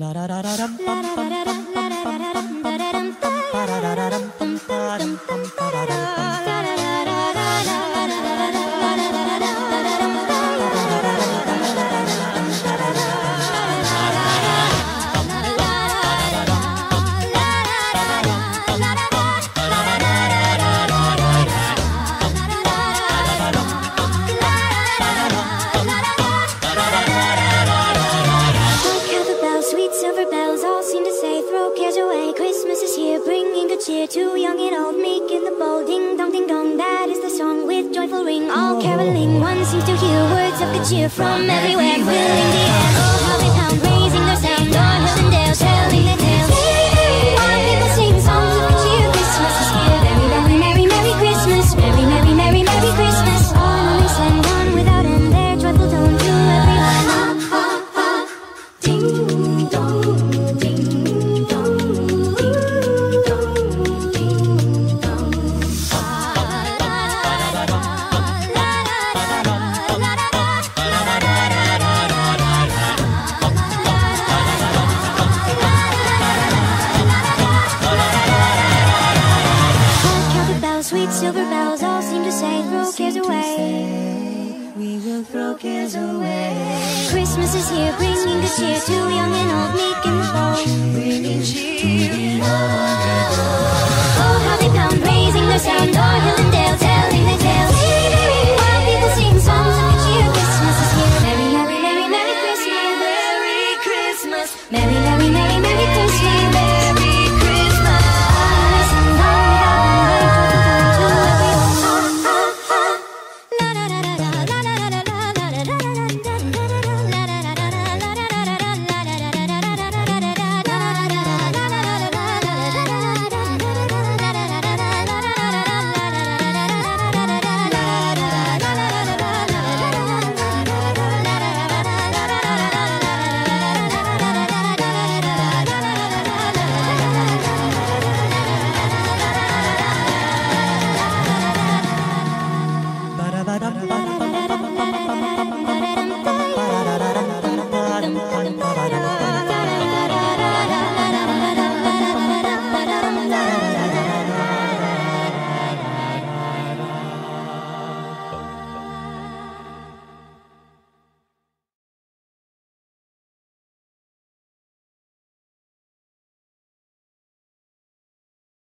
La da da da dum bum bum bum bum bum bum bum bum bum bum bum bum too young and old, meek the bold, ding dong, ding dong. That is the song with joyful ring, all caroling. One seems to hear words of good cheer from everywhere, filling the air. away. Christmas is here, bringing us cheer to young and old, meek and bold.